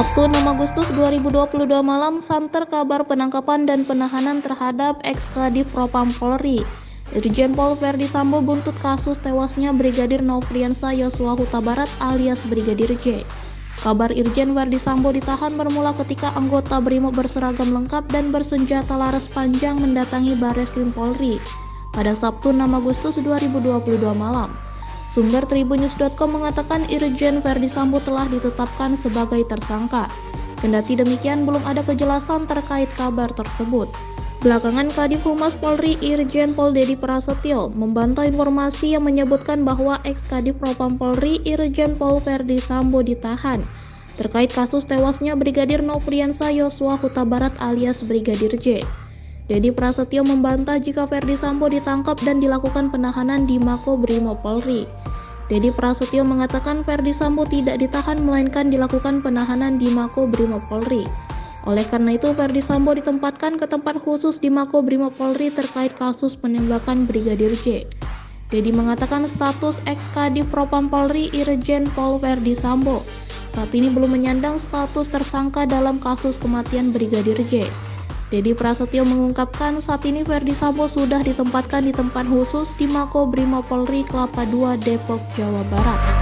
Sabtu 6 Agustus 2022 malam santer kabar penangkapan dan penahanan terhadap ex-Kadif Propam Polri. Irjen Pol Verdi Sambo buntut kasus tewasnya Brigadir Nofriansa Yosua Huta Barat alias Brigadir J. Kabar Irjen Verdi Sambo ditahan bermula ketika anggota BRIMOB berseragam lengkap dan bersenjata laras panjang mendatangi Barreskrim Polri pada Sabtu 6 Agustus 2022 malam. Sumber Tribunnews.com mengatakan Irjen Verdi Sambo telah ditetapkan sebagai tersangka. Kendati demikian, belum ada kejelasan terkait kabar tersebut. Belakangan Kadif Humas Polri Irjen Pol Dedi Prasetyo membantah informasi yang menyebutkan bahwa ex Kadif Propam Polri Irjen Pol Verdi Sambo ditahan terkait kasus tewasnya Brigadir Nofriansa Yosua Huta Barat alias Brigadir J. Dedi Prasetyo membantah jika Verdi Sambo ditangkap dan dilakukan penahanan di Mako Brimo Polri. Dedi Prasetyo mengatakan Verdi Sambo tidak ditahan melainkan dilakukan penahanan di Mako Brimo Polri. Oleh karena itu, Verdi Sambo ditempatkan ke tempat khusus di Mako Brimo Polri terkait kasus penembakan Brigadir J. Dedi mengatakan status ex Kadif Propam Polri Irjen Pol Verdi Sambo saat ini belum menyandang status tersangka dalam kasus kematian Brigadir J. Dedi Prasetyo mengungkapkan saat ini Verdi Sambo sudah ditempatkan di tempat khusus di Mako Brimo Polri Kelapa II Depok, Jawa Barat.